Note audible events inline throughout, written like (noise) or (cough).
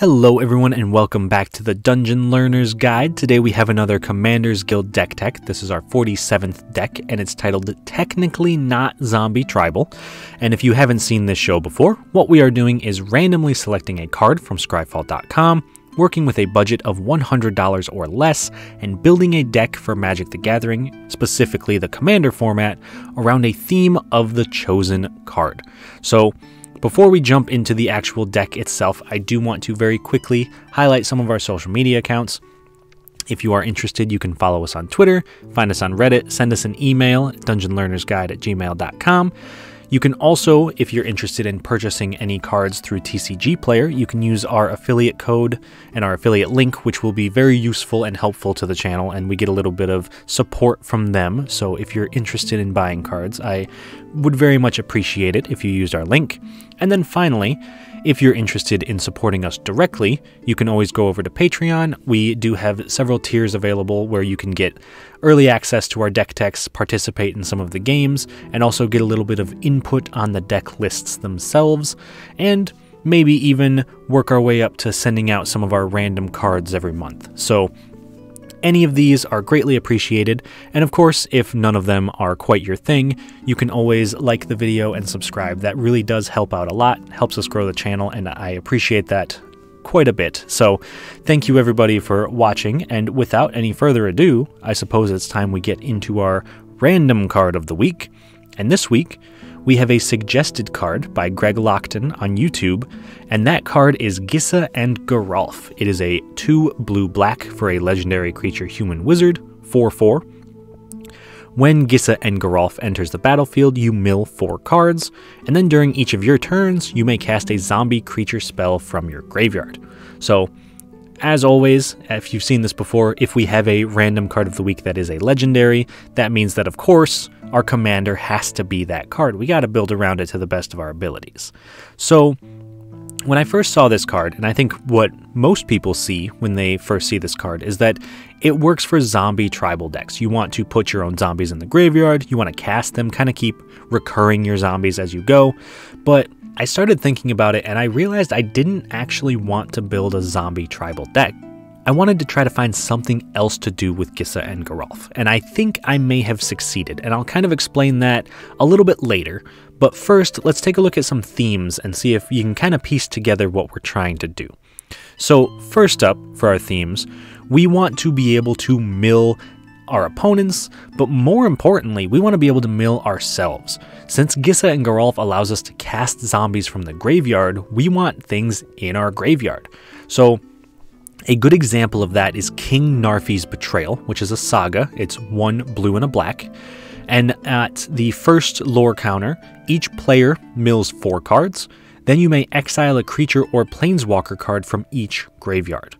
Hello everyone and welcome back to the Dungeon Learner's Guide. Today we have another Commander's Guild deck tech. This is our 47th deck and it's titled Technically Not Zombie Tribal. And if you haven't seen this show before, what we are doing is randomly selecting a card from scryfall.com, working with a budget of $100 or less, and building a deck for Magic the Gathering, specifically the Commander format, around a theme of the chosen card. So before we jump into the actual deck itself, I do want to very quickly highlight some of our social media accounts. If you are interested, you can follow us on Twitter, find us on Reddit, send us an email, dungeonlearnersguide at gmail.com. You can also, if you're interested in purchasing any cards through TCG Player, you can use our affiliate code and our affiliate link, which will be very useful and helpful to the channel, and we get a little bit of support from them. So if you're interested in buying cards, I would very much appreciate it if you used our link. And then finally, if you're interested in supporting us directly, you can always go over to Patreon. We do have several tiers available where you can get early access to our deck techs, participate in some of the games, and also get a little bit of input on the deck lists themselves, and maybe even work our way up to sending out some of our random cards every month. So any of these are greatly appreciated, and of course, if none of them are quite your thing, you can always like the video and subscribe. That really does help out a lot, helps us grow the channel, and I appreciate that quite a bit. So, thank you everybody for watching, and without any further ado, I suppose it's time we get into our random card of the week. And this week, we have a suggested card by Greg Lockton on YouTube, and that card is Gisa and Geralf. It is a 2 blue black for a legendary creature human wizard, 4 4. When Gisa and Geralf enters the battlefield, you mill 4 cards, and then during each of your turns, you may cast a zombie creature spell from your graveyard. So, as always, if you've seen this before, if we have a random card of the week that is a legendary, that means that, of course, our commander has to be that card. We got to build around it to the best of our abilities. So, when I first saw this card, and I think what most people see when they first see this card, is that it works for zombie tribal decks. You want to put your own zombies in the graveyard, you want to cast them, kind of keep recurring your zombies as you go. But I started thinking about it and I realized I didn't actually want to build a zombie tribal deck. I wanted to try to find something else to do with Gisa and Geralf, and I think I may have succeeded, and I'll kind of explain that a little bit later. But first, let's take a look at some themes and see if you can kind of piece together what we're trying to do. So, first up for our themes, we want to be able to mill our opponents, but more importantly, we want to be able to mill ourselves. Since Gisa and Geralf allows us to cast zombies from the graveyard, we want things in our graveyard. So a good example of that is King Narfi's Betrayal, which is a saga. It's one blue and a black. And at the first lore counter, each player mills four cards. Then you may exile a creature or planeswalker card from each graveyard.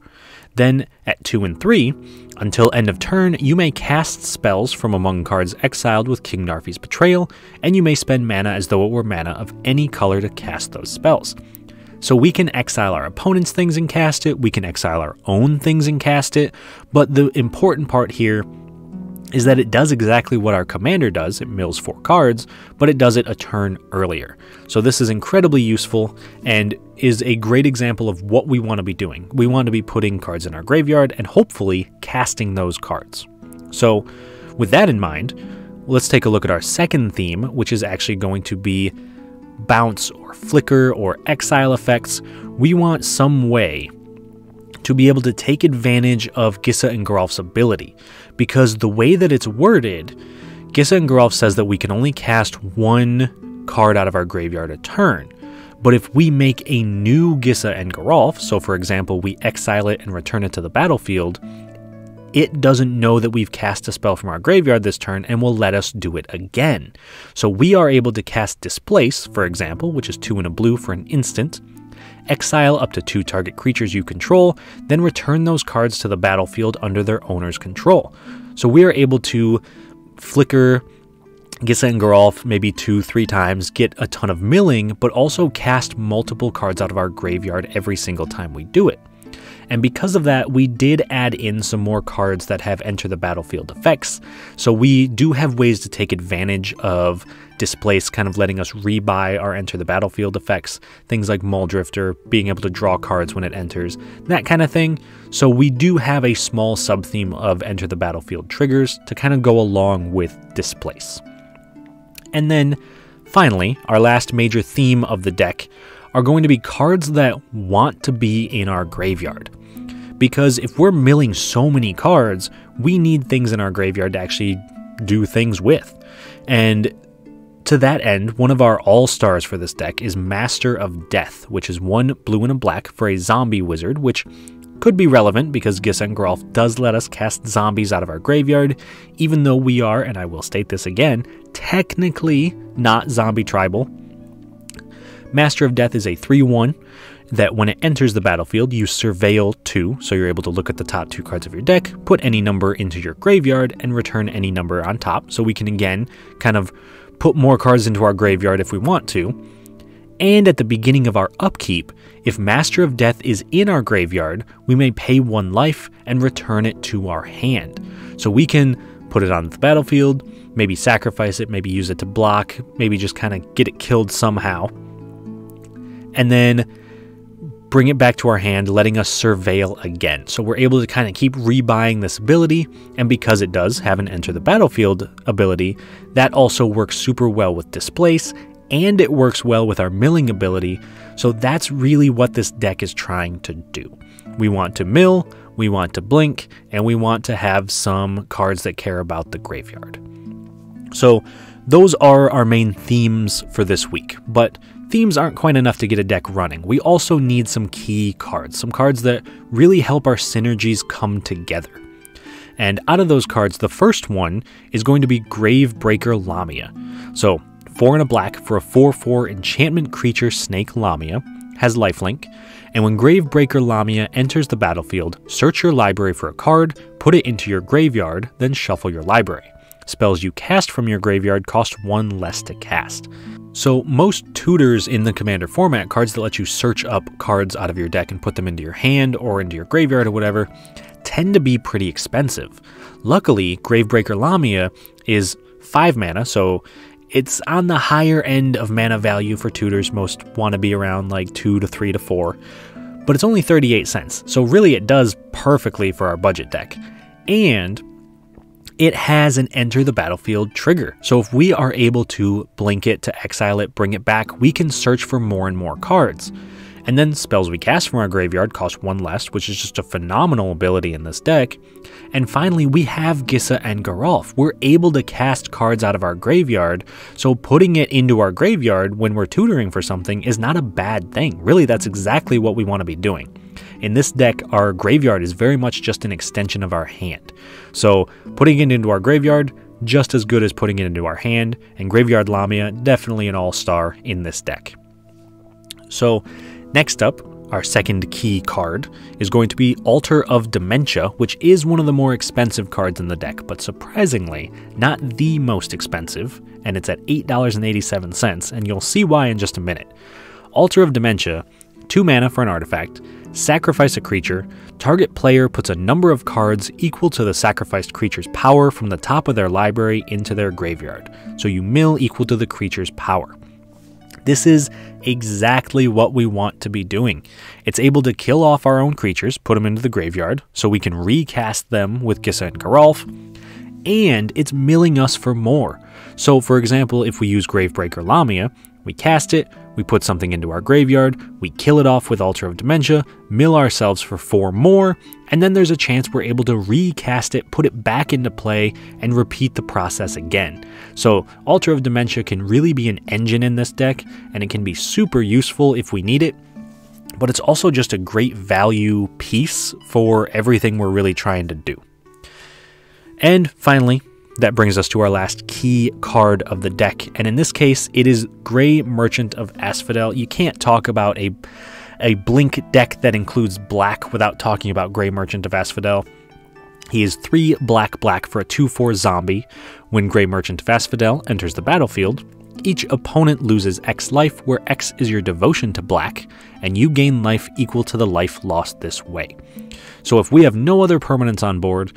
Then, at 2 and 3, until end of turn, you may cast spells from among cards exiled with King Narfi's Betrayal, and you may spend mana as though it were mana of any color to cast those spells. So we can exile our opponent's things and cast it, we can exile our own things and cast it, but the important part here is that it does exactly what our commander does. It mills four cards, but it does it a turn earlier. So this is incredibly useful and is a great example of what we want to be doing. We want to be putting cards in our graveyard and hopefully casting those cards. So with that in mind, let's take a look at our second theme, which is actually going to be bounce or flicker or exile effects. We want some way to be able to take advantage of Gisa and Geralf's ability because the way that it's worded, Geralf says that we can only cast one card out of our graveyard a turn. But if we make a new Gisa and Geralf, so for example, we exile it and return it to the battlefield, it doesn't know that we've cast a spell from our graveyard this turn and will let us do it again. So we are able to cast Displace, for example, which is 2 and a blue for an instant, exile up to two target creatures you control, then return those cards to the battlefield under their owner's control. So we are able to flicker Gisa and Geralf maybe two, three times, get a ton of milling, but also cast multiple cards out of our graveyard every single time we do it. And because of that, we did add in some more cards that have enter the battlefield effects. So we do have ways to take advantage of displace, kind of letting us rebuy our enter the battlefield effects, things like Mulldrifter, being able to draw cards when it enters, that kind of thing. So we do have a small sub theme of enter the battlefield triggers to kind of go along with displace. And then finally, our last major theme of the deck are going to be cards that want to be in our graveyard. Because if we're milling so many cards, we need things in our graveyard to actually do things with. And to that end, one of our all stars for this deck is Master of Death, which is one blue and a black for a zombie wizard, which could be relevant because and does let us cast zombies out of our graveyard, even though we are, and I will state this again, technically not zombie tribal. Master of Death is a 3 1 that when it enters the battlefield, you surveil 2, so you're able to look at the top two cards of your deck, put any number into your graveyard, and return any number on top. So we can again kind of put more cards into our graveyard if we want to. And at the beginning of our upkeep, if Master of Death is in our graveyard, we may pay one life and return it to our hand. So we can put it on the battlefield, maybe sacrifice it, maybe use it to block, maybe just kind of get it killed somehow. And then bring it back to our hand, letting us surveil again. So we're able to kind of keep rebuying this ability, and because it does have an enter the battlefield ability, that also works super well with displace, and it works well with our milling ability. So that's really what this deck is trying to do. We want to mill, we want to blink, and we want to have some cards that care about the graveyard. So those are our main themes for this week, but themes aren't quite enough to get a deck running. We also need some key cards, some cards that really help our synergies come together. And out of those cards, the first one is going to be Gravebreaker Lamia. So, 4 and a black for a 4 4 enchantment creature Snake Lamia, has lifelink, and when Gravebreaker Lamia enters the battlefield, search your library for a card, put it into your graveyard, then shuffle your library. Spells you cast from your graveyard cost one less to cast. So, most tutors in the Commander format, cards that let you search up cards out of your deck and put them into your hand or into your graveyard or whatever, tend to be pretty expensive. Luckily, Gravebreaker Lamia is 5 mana, so it's on the higher end of mana value for tutors. Most want to be around like 2 to 3 to 4, but it's only 38 cents, so really it does perfectly for our budget deck. And it has an enter the battlefield trigger. So if we are able to blink it to exile it, bring it back, we can search for more and more cards. And then spells we cast from our graveyard cost one less, which is just a phenomenal ability in this deck. And finally, we have Gisa and Geralf. We're able to cast cards out of our graveyard, so putting it into our graveyard when we're tutoring for something is not a bad thing. Really, that's exactly what we want to be doing. In this deck, our graveyard is very much just an extension of our hand. So putting it into our graveyard, just as good as putting it into our hand, and Graveyard Lamia, definitely an all-star in this deck. So next up, our second key card is going to be Altar of Dementia, which is one of the more expensive cards in the deck, but surprisingly, not the most expensive, and it's at $8.87, and you'll see why in just a minute. Altar of Dementia, 2 mana for an artifact, sacrifice a creature, target player puts a number of cards equal to the sacrificed creature's power from the top of their library into their graveyard. So you mill equal to the creature's power. This is exactly what we want to be doing. It's able to kill off our own creatures, put them into the graveyard, so we can recast them with Gisa and Geralf, and it's milling us for more. So, for example, if we use Gravebreaker Lamia, we cast it, we put something into our graveyard, we kill it off with Altar of Dementia, mill ourselves for four more, and then there's a chance we're able to recast it, put it back into play, and repeat the process again. So, Altar of Dementia can really be an engine in this deck, and it can be super useful if we need it. But it's also just a great value piece for everything we're really trying to do. And finally, that brings us to our last key card of the deck, and in this case, it is Grey Merchant of Asphodel. You can't talk about a a blink deck that includes black without talking about Grey Merchant of Asphodel. He is 3 black black for a 2 4 zombie. When Grey Merchant of Asphodel enters the battlefield, Each opponent loses X life, where X is your devotion to black, and you gain life equal to the life lost this way. So if we have no other permanents on board,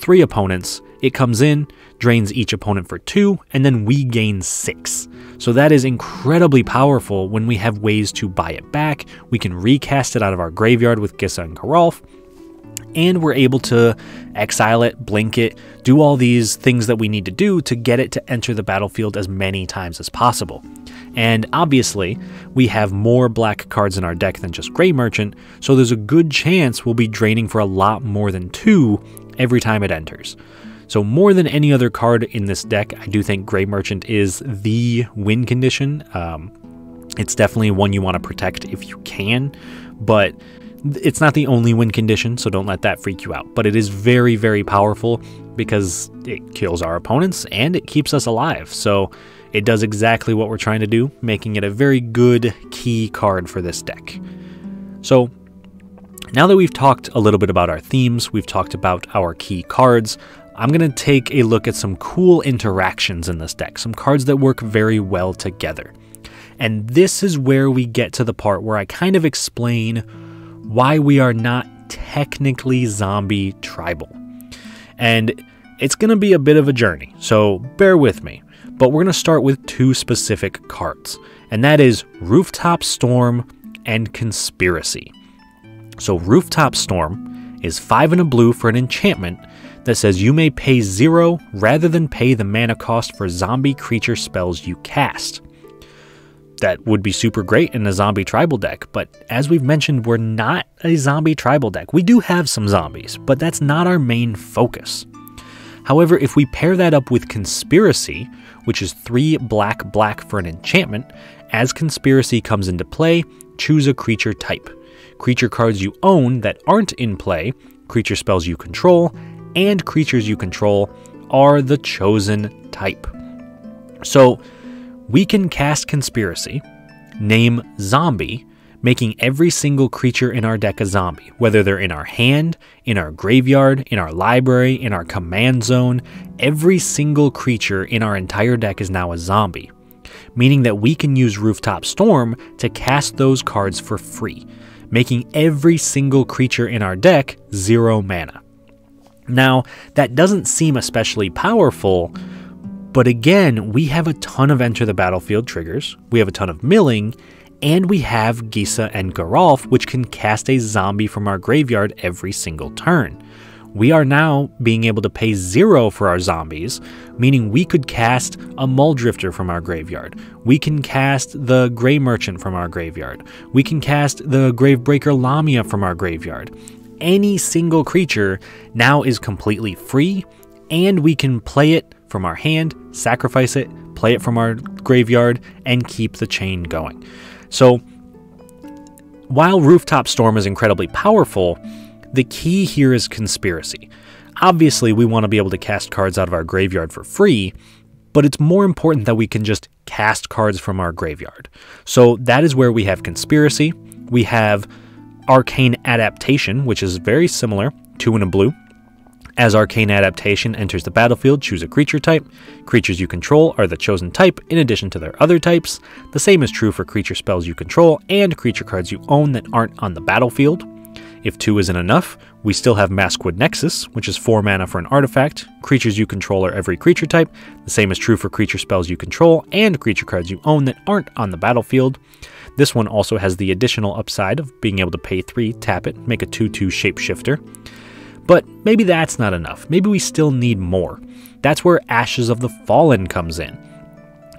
three opponents, it comes in, drains each opponent for two, and then we gain six. So that is incredibly powerful when we have ways to buy it back. We can recast it out of our graveyard with Gisa and Geralf, and we're able to exile it, blink it, do all these things that we need to do to get it to enter the battlefield as many times as possible. And obviously, we have more black cards in our deck than just Grey Merchant, so there's a good chance we'll be draining for a lot more than two every time it enters. So, more than any other card in this deck, I do think Grey Merchant is the win condition. Um, it's definitely one you want to protect if you can, but it's not the only win condition, so don't let that freak you out. But it is very, very powerful because it kills our opponents and it keeps us alive. So it does exactly what we're trying to do, making it a very good key card for this deck. So now that we've talked a little bit about our themes, we've talked about our key cards, I'm going to take a look at some cool interactions in this deck, some cards that work very well together. And this is where we get to the part where I kind of explain why we are not technically zombie tribal. And it's going to be a bit of a journey, so bear with me. But we're going to start with two specific cards, and that is Rooftop Storm and Conspiracy. So, Rooftop Storm is 5 and a blue for an enchantment that says you may pay 0 rather than pay the mana cost for zombie creature spells you cast that would be super great in a zombie tribal deck, but as we've mentioned, we're not a zombie tribal deck. We do have some zombies, but that's not our main focus. However, if we pair that up with Conspiracy, which is 3 black black for an enchantment, as Conspiracy comes into play, choose a creature type. Creature cards you own that aren't in play, creature spells you control, and creatures you control are the chosen type. So, we can cast Conspiracy, name Zombie, making every single creature in our deck a zombie, whether they're in our hand, in our graveyard, in our library, in our command zone. Every single creature in our entire deck is now a zombie, meaning that we can use Rooftop Storm to cast those cards for free, making every single creature in our deck zero mana. Now, that doesn't seem especially powerful but again, we have a ton of enter the battlefield triggers, we have a ton of milling, and we have Gisa and Geralf, which can cast a zombie from our graveyard every single turn. We are now being able to pay zero for our zombies, meaning we could cast a Mulldrifter from our graveyard. We can cast the Grey Merchant from our graveyard. We can cast the Gravebreaker Lamia from our graveyard. Any single creature now is completely free, and we can play it from our hand, sacrifice it, play it from our graveyard, and keep the chain going. So, while Rooftop Storm is incredibly powerful, the key here is conspiracy. Obviously, we want to be able to cast cards out of our graveyard for free, but it's more important that we can just cast cards from our graveyard. So that is where we have conspiracy. We have arcane adaptation, which is very similar, two in a blue. As Arcane Adaptation enters the battlefield, choose a creature type. Creatures you control are the chosen type in addition to their other types. The same is true for creature spells you control and creature cards you own that aren't on the battlefield. If 2 isn't enough, we still have Maskwood Nexus, which is 4 mana for an artifact. Creatures you control are every creature type. The same is true for creature spells you control and creature cards you own that aren't on the battlefield. This one also has the additional upside of being able to pay 3, tap it, make a 2 2 shapeshifter. But maybe that's not enough. Maybe we still need more. That's where Ashes of the Fallen comes in.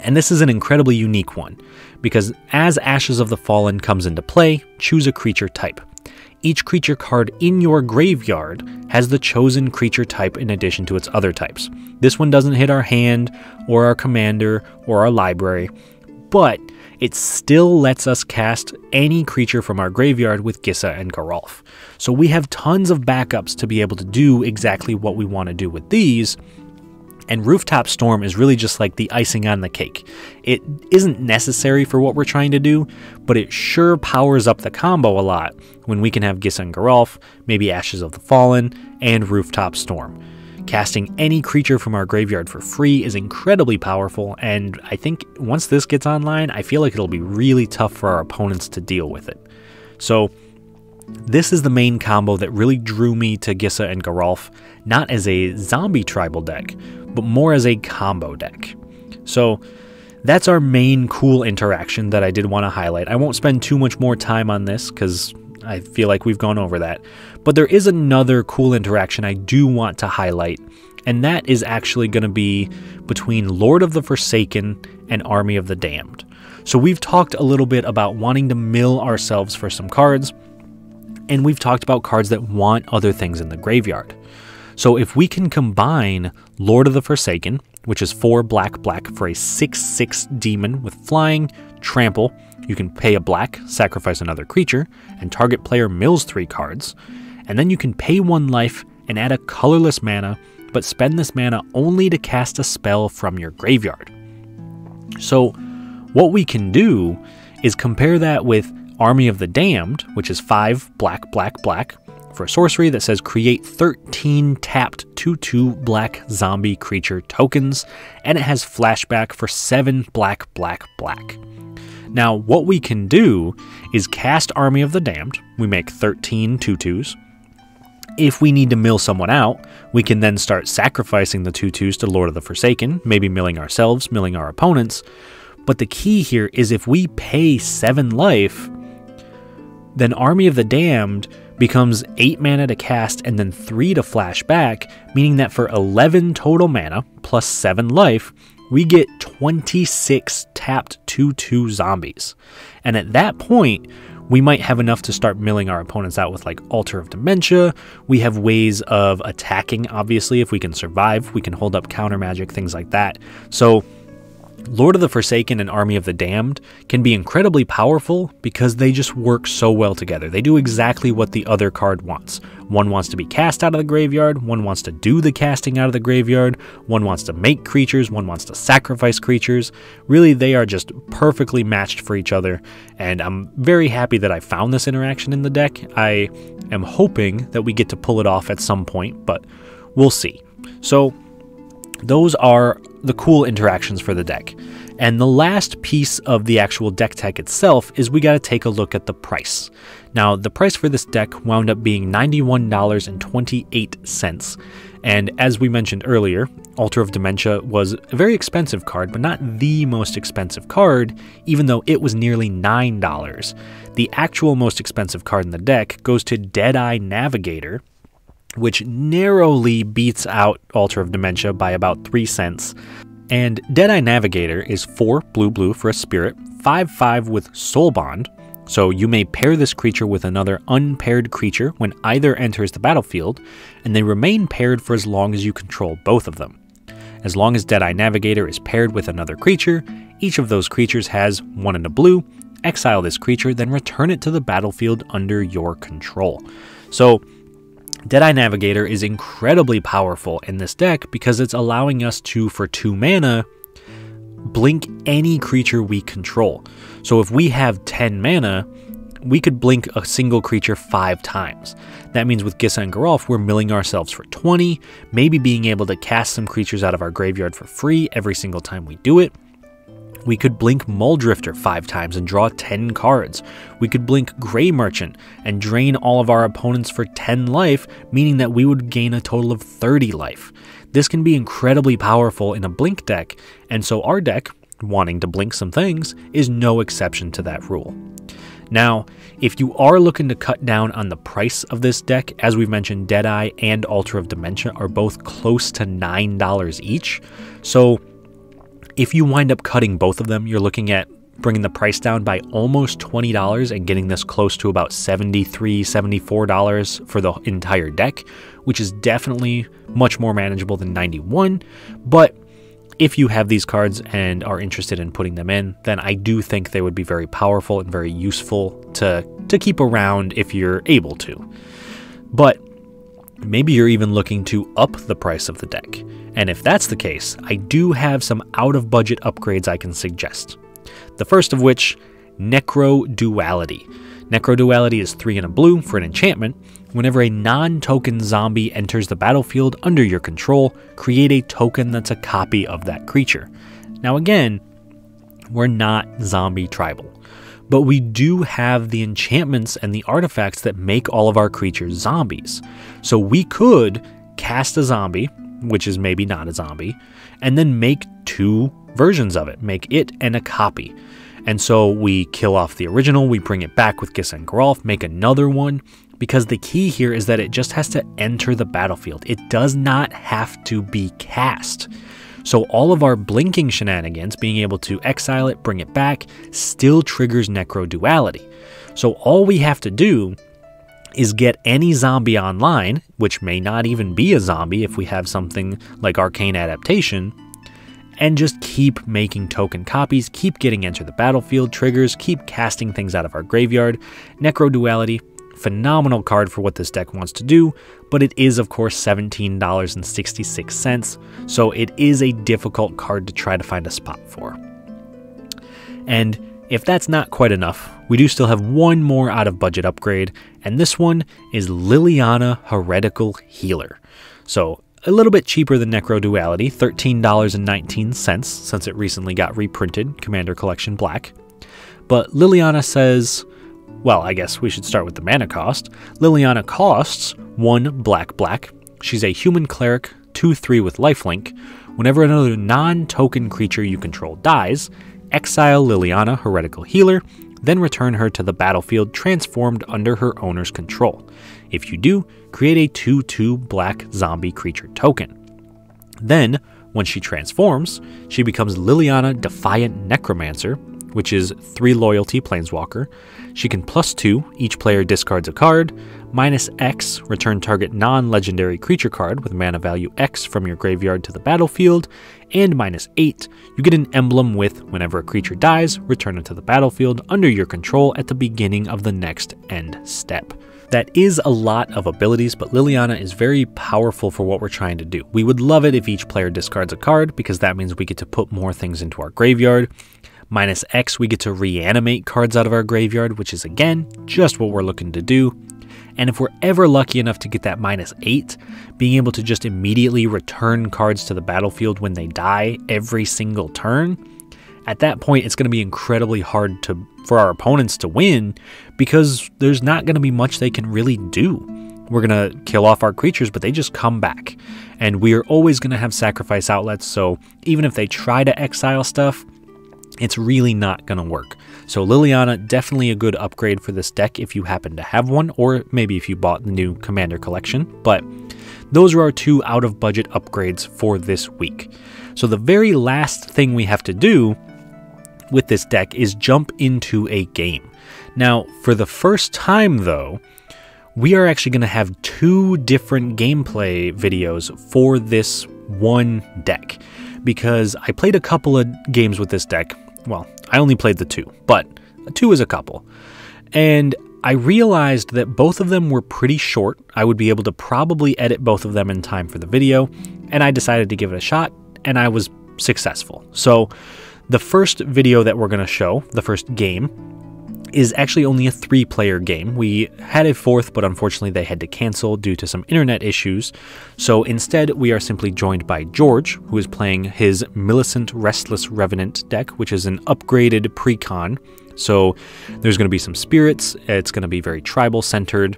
And this is an incredibly unique one, because as Ashes of the Fallen comes into play, choose a creature type. Each creature card in your graveyard has the chosen creature type in addition to its other types. This one doesn't hit our hand, or our commander, or our library, but it still lets us cast any creature from our graveyard with Gisa and Geralf. So we have tons of backups to be able to do exactly what we want to do with these. And Rooftop Storm is really just like the icing on the cake. It isn't necessary for what we're trying to do, but it sure powers up the combo a lot when we can have Gisa and Geralf, maybe Ashes of the Fallen, and Rooftop Storm. Casting any creature from our graveyard for free is incredibly powerful, and I think once this gets online, I feel like it'll be really tough for our opponents to deal with it. So, this is the main combo that really drew me to Gisa and Geralf, not as a zombie tribal deck, but more as a combo deck. So, that's our main cool interaction that I did want to highlight. I won't spend too much more time on this because I feel like we've gone over that. But there is another cool interaction I do want to highlight, and that is actually going to be between Lord of the Forsaken and Army of the Damned. So we've talked a little bit about wanting to mill ourselves for some cards, and we've talked about cards that want other things in the graveyard. So if we can combine Lord of the Forsaken, which is 4 black black for a 6 6 demon with flying, trample, you can pay a black, sacrifice another creature, and target player mills 3 cards, and then you can pay 1 life and add a colorless mana, but spend this mana only to cast a spell from your graveyard. So, what we can do is compare that with Army of the Damned, which is 5 black black black for a sorcery that says create 13 tapped 2 2 black zombie creature tokens, and it has flashback for 7 black black black. Now, what we can do is cast Army of the Damned. We make 13 tutus. If we need to mill someone out, we can then start sacrificing the tutus to Lord of the Forsaken, maybe milling ourselves, milling our opponents. But the key here is if we pay 7 life, then Army of the Damned becomes 8 mana to cast and then 3 to flash back, meaning that for 11 total mana plus 7 life, we get 26 tapped 2 2 zombies. And at that point, we might have enough to start milling our opponents out with like Altar of Dementia. We have ways of attacking, obviously, if we can survive. We can hold up counter magic, things like that. So Lord of the Forsaken and Army of the Damned can be incredibly powerful because they just work so well together. They do exactly what the other card wants. One wants to be cast out of the graveyard, one wants to do the casting out of the graveyard, one wants to make creatures, one wants to sacrifice creatures. Really, they are just perfectly matched for each other, and I'm very happy that I found this interaction in the deck. I am hoping that we get to pull it off at some point, but we'll see. So, those are the cool interactions for the deck. And the last piece of the actual deck tech itself is we got to take a look at the price. Now, the price for this deck wound up being $91.28. And as we mentioned earlier, Altar of Dementia was a very expensive card, but not the most expensive card, even though it was nearly $9. The actual most expensive card in the deck goes to Deadeye Navigator, which narrowly beats out Altar of Dementia by about 3 cents. And Deadeye Navigator is 4 blue blue for a spirit, 5 5 with Soul Bond, so you may pair this creature with another unpaired creature when either enters the battlefield, and they remain paired for as long as you control both of them. As long as Deadeye Navigator is paired with another creature, each of those creatures has one in a blue. Exile this creature, then return it to the battlefield under your control. So Deadeye Navigator is incredibly powerful in this deck because it's allowing us to, for 2 mana, blink any creature we control. So if we have 10 mana, we could blink a single creature 5 times. That means with Gisa and Geralf, we're milling ourselves for 20, maybe being able to cast some creatures out of our graveyard for free every single time we do it. We could blink Mulldrifter five times and draw 10 cards. We could blink Grey Merchant and drain all of our opponents for 10 life, meaning that we would gain a total of 30 life. This can be incredibly powerful in a blink deck, and so our deck, wanting to blink some things, is no exception to that rule. Now, if you are looking to cut down on the price of this deck, as we've mentioned, Deadeye and Altar of Dementia are both close to $9 each. So if you wind up cutting both of them, you're looking at bringing the price down by almost $20 and getting this close to about $73, $74 for the entire deck, which is definitely much more manageable than 91. But if you have these cards and are interested in putting them in, then I do think they would be very powerful and very useful to, to keep around if you're able to. But maybe you're even looking to up the price of the deck. And if that's the case, I do have some out of budget upgrades I can suggest. The first of which, Necro Duality. Necroduality is 3 and a blue for an enchantment. Whenever a non token zombie enters the battlefield under your control, create a token that's a copy of that creature. Now, again, we're not zombie tribal, but we do have the enchantments and the artifacts that make all of our creatures zombies. So we could cast a zombie, which is maybe not a zombie, and then make two versions of it, make it and a copy. And so we kill off the original, we bring it back with Gisa and Geralf, make another one, because the key here is that it just has to enter the battlefield. It does not have to be cast. So all of our blinking shenanigans, being able to exile it, bring it back, still triggers Necroduality. So all we have to do is get any zombie online, which may not even be a zombie if we have something like Arcane Adaptation, and just keep making token copies, keep getting enter the battlefield triggers, keep casting things out of our graveyard. Necroduality, phenomenal card for what this deck wants to do, but it is, of course, $17.66, so it is a difficult card to try to find a spot for. And if that's not quite enough, we do still have one more out of budget upgrade, and this one is Liliana Heretical Healer. So a little bit cheaper than Necroduality, $13.19 since it recently got reprinted, Commander Collection Black. But Liliana says, well, I guess we should start with the mana cost. Liliana costs 1 black black. She's a human cleric, 2 3 with lifelink. Whenever another non token creature you control dies, exile Liliana, Heretical Healer, then return her to the battlefield transformed under her owner's control. If you do, create a 2 2 black zombie creature token. Then, when she transforms, she becomes Liliana Defiant Necromancer, which is 3 loyalty planeswalker. She can plus 2, each player discards a card, minus X, return target non legendary creature card with mana value X from your graveyard to the battlefield, and minus 8, you get an emblem with whenever a creature dies, return it to the battlefield under your control at the beginning of the next end step. That is a lot of abilities, but Liliana is very powerful for what we're trying to do. We would love it if each player discards a card, because that means we get to put more things into our graveyard. Minus X, we get to reanimate cards out of our graveyard, which is again just what we're looking to do. And if we're ever lucky enough to get that minus 8, being able to just immediately return cards to the battlefield when they die every single turn, at that point it's going to be incredibly hard to for our opponents to win because there's not going to be much they can really do. We're going to kill off our creatures, but they just come back. And we are always going to have sacrifice outlets, so even if they try to exile stuff, it's really not going to work. So Liliana, definitely a good upgrade for this deck if you happen to have one, or maybe if you bought the new Commander collection. But those are our two out of budget upgrades for this week. So the very last thing we have to do with this deck is jump into a game. Now, for the first time though, we are actually going to have two different gameplay videos for this one deck because I played a couple of games with this deck well, I only played the two, but two is a couple. And I realized that both of them were pretty short. I would be able to probably edit both of them in time for the video, and I decided to give it a shot, and I was successful. So, the first video that we're going to show, the first game, is actually only a three player game. We had a fourth, but unfortunately they had to cancel due to some internet issues. So instead, we are simply joined by George, who is playing his Millicent Restless Revenant deck, which is an upgraded precon. So there's going to be some spirits, it's going to be very tribal centered,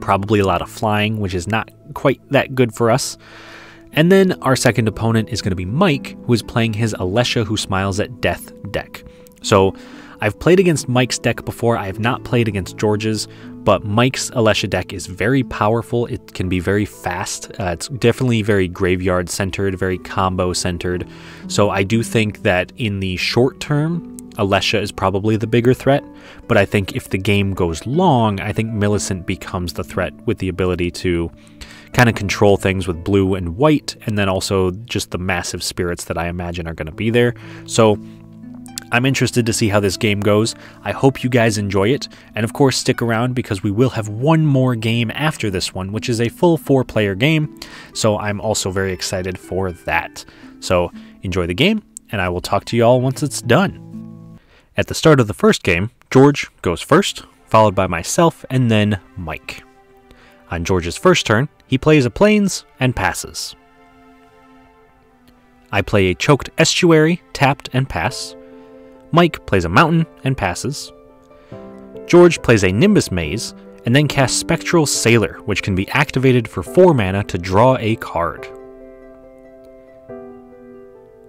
probably a lot of flying, which is not quite that good for us. And then our second opponent is going to be Mike, who is playing his Alesha Who Smiles at Death deck. So I've played against Mike's deck before, I have not played against George's, but Mike's Alesha deck is very powerful. It can be very fast. Uh, it's definitely very graveyard centered, very combo centered. So I do think that in the short term, Alesha is probably the bigger threat, but I think if the game goes long, I think Millicent becomes the threat with the ability to kind of control things with blue and white, and then also just the massive spirits that I imagine are going to be there. So I'm interested to see how this game goes. I hope you guys enjoy it, and of course, stick around because we will have one more game after this one, which is a full four player game. So I'm also very excited for that. So enjoy the game, and I will talk to you all once it's done. At the start of the first game, George goes first followed by myself, and then Mike. On George's first turn, he plays a Plains and passes. I play a Choked Estuary, tapped, and pass. Mike plays a Mountain and passes. George plays a Nimbus Maze, and then casts Spectral Sailor, which can be activated for 4 mana to draw a card.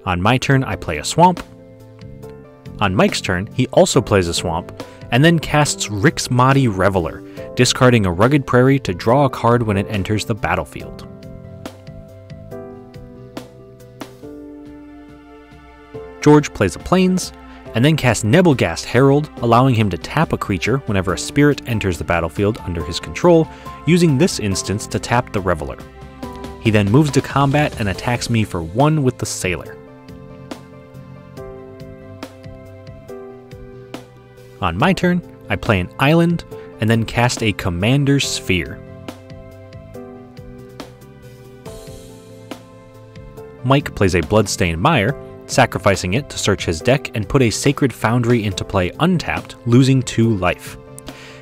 On my turn, I play a Swamp. On Mike's turn, he also plays a Swamp, and then casts Rix Maadi Reveler, discarding a Rugged Prairie to draw a card when it enters the battlefield. George plays a Plains, and then cast Nebelgast Herald, allowing him to tap a creature whenever a spirit enters the battlefield under his control, using this instance to tap the Reveler. He then moves to combat and attacks me for 1 with the Sailor. On my turn, I play an island and then cast a Commander Sphere. Mike plays a Bloodstained Mire, sacrificing it to search his deck and put a Sacred Foundry into play untapped, losing 2 life.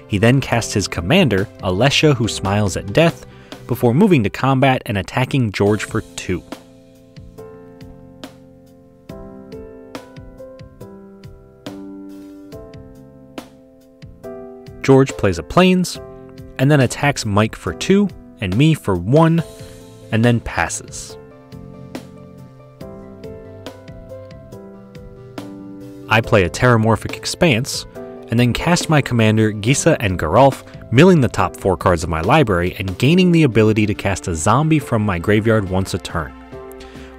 He then casts his commander, Alesha who smiles at death, before moving to combat and attacking George for 2. George plays a Plains, and then attacks Mike for 2 and me for 1, and then passes. I play a Terramorphic Expanse, and then cast my commander Gisa and Geralf, milling the top 4 cards of my library and gaining the ability to cast a zombie from my graveyard once a turn.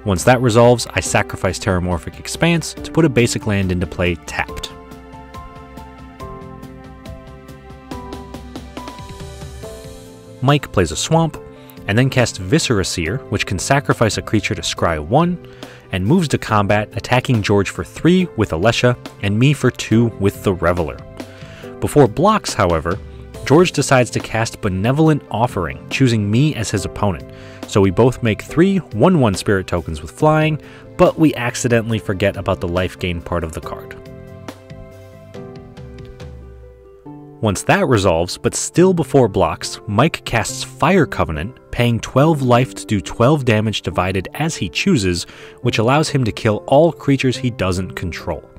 Once that resolves, I sacrifice Terramorphic Expanse to put a basic land into play tapped. Mike plays a swamp, and then casts Viscera Seer, which can sacrifice a creature to scry 1, and moves to combat, attacking George for 3 with Alesha, and me for 2 with the Reveler. Before blocks, however, George decides to cast Benevolent Offering, choosing me as his opponent. So we both make 3 1 1 spirit tokens with flying, but we accidentally forget about the life gain part of the card. Once that resolves, but still before blocks, Mike casts Fire Covenant, paying 12 life to do 12 damage divided as he chooses, which allows him to kill all creatures he doesn't control.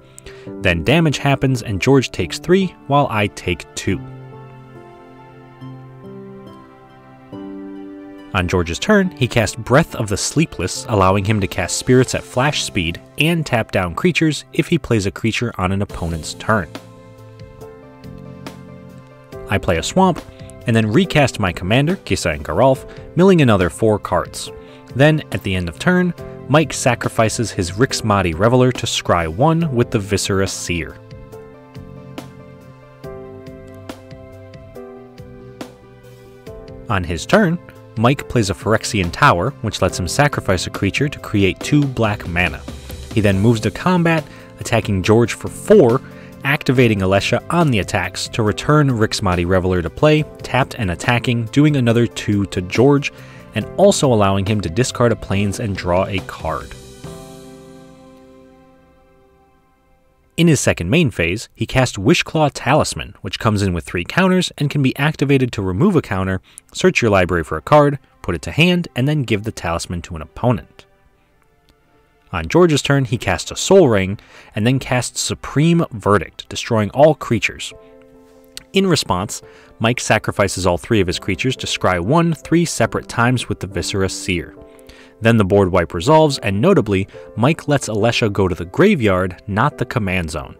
Then damage happens and George takes 3, while I take 2. On George's turn, he casts Breath of the Sleepless, allowing him to cast spirits at flash speed and tap down creatures if he plays a creature on an opponent's turn. I play a swamp, and then recast my commander, Gisa and Geralf, milling another 4 cards. Then, at the end of turn, Mike sacrifices his Rix Maadi Reveler to scry 1 with the Viscera Seer. On his turn, Mike plays a Phyrexian Tower, which lets him sacrifice a creature to create 2 black mana. He then moves to combat, attacking George for 4 activating Alesha on the attacks to return Rix Maadi Reveler to play, tapped and attacking, doing another 2 to George, and also allowing him to discard a plains and draw a card. In his second main phase, he cast Wishclaw Talisman, which comes in with 3 counters and can be activated to remove a counter, search your library for a card, put it to hand, and then give the talisman to an opponent. On George's turn, he casts a Soul Ring, and then casts Supreme Verdict, destroying all creatures. In response, Mike sacrifices all three of his creatures to scry one three separate times with the Viscera Seer. Then the board wipe resolves, and notably, Mike lets Alesha go to the graveyard, not the command zone.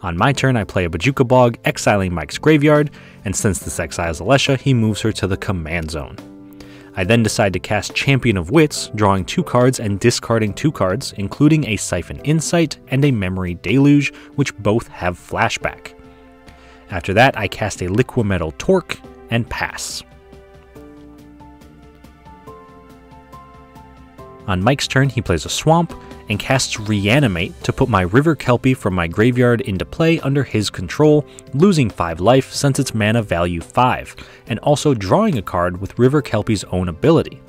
On my turn, I play a Bojuka Bog, exiling Mike's graveyard, and since this exiles Alesha, he moves her to the command zone. I then decide to cast Champion of Wits, drawing two cards and discarding two cards, including a Siphon Insight and a Memory Deluge, which both have flashback. After that, I cast a Liquimetal Torque and pass. On Mike's turn, he plays a Swamp and casts Reanimate to put my River Kelpie from my graveyard into play under his control, losing 5 life since its mana value 5, and also drawing a card with River Kelpie's own ability.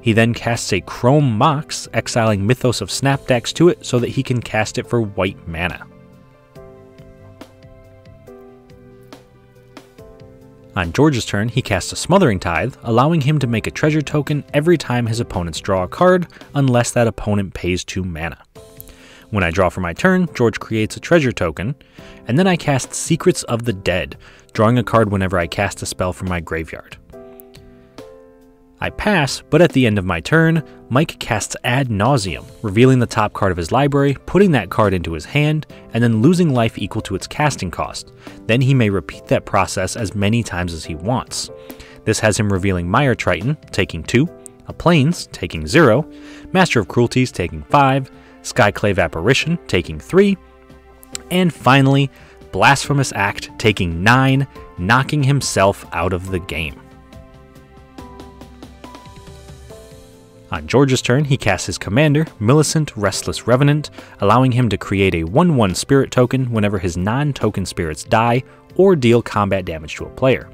He then casts a Chrome Mox, exiling Mythos of Snapdax to it so that he can cast it for white mana. On George's turn, he casts a Smothering Tithe, allowing him to make a treasure token every time his opponents draw a card, unless that opponent pays 2 mana. When I draw for my turn, George creates a treasure token, and then I cast Secrets of the Dead, drawing a card whenever I cast a spell from my graveyard. I pass, but at the end of my turn, Mike casts Ad Nauseam, revealing the top card of his library, putting that card into his hand, and then losing life equal to its casting cost. Then he may repeat that process as many times as he wants. This has him revealing Mire Triton, taking 2, a Plains, taking 0, Master of Cruelties, taking 5, Skyclave Apparition, taking 3, and finally, Blasphemous Act, taking 9, knocking himself out of the game. On George's turn, he casts his commander, Millicent Restless Revenant, allowing him to create a 1 1 spirit token whenever his non token spirits die or deal combat damage to a player.